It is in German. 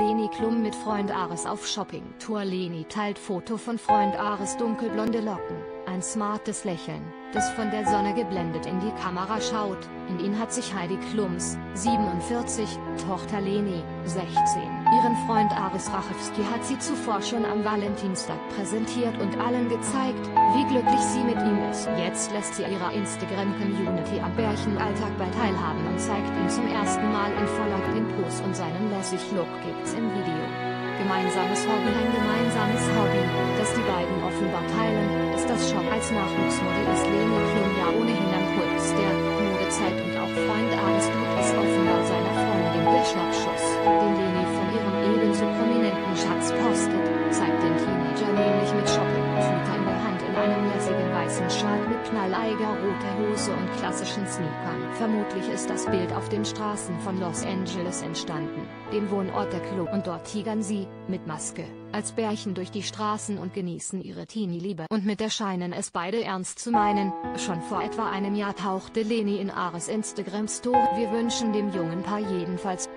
Leni Klum mit Freund Ares auf Shopping-Tour. Leni teilt Foto von Freund Ares dunkelblonde Locken, ein smartes Lächeln, das von der Sonne geblendet in die Kamera schaut, in ihn hat sich Heidi Klums, 47, Tochter Leni, 16, ihren Freund Ares Rachewski hat sie zuvor schon am Valentinstag präsentiert und allen gezeigt, wie glücklich sie mit ihm ist. Jetzt lässt sie ihrer Instagram-Community am Bärchenalltag bei teilhaben und zeigt ihn zum ersten Mal in voller Pimpos und seinen lässig Look gibt's im Video. Gemeinsames Hobby Ein gemeinsames Hobby, als Nachwuchsmodel ist Leni Klum ja ohnehin am Puls der Modezeit und auch Freund Ares tut es offenbar seiner Freundin der Knalleiger roter Hose und klassischen Sneakern. Vermutlich ist das Bild auf den Straßen von Los Angeles entstanden, dem Wohnort der Club und dort tigern sie, mit Maske, als Bärchen durch die Straßen und genießen ihre Teenie-Liebe. Und mit der scheinen es beide ernst zu meinen, schon vor etwa einem Jahr tauchte Leni in Ares Instagram-Story. Wir wünschen dem jungen Paar jedenfalls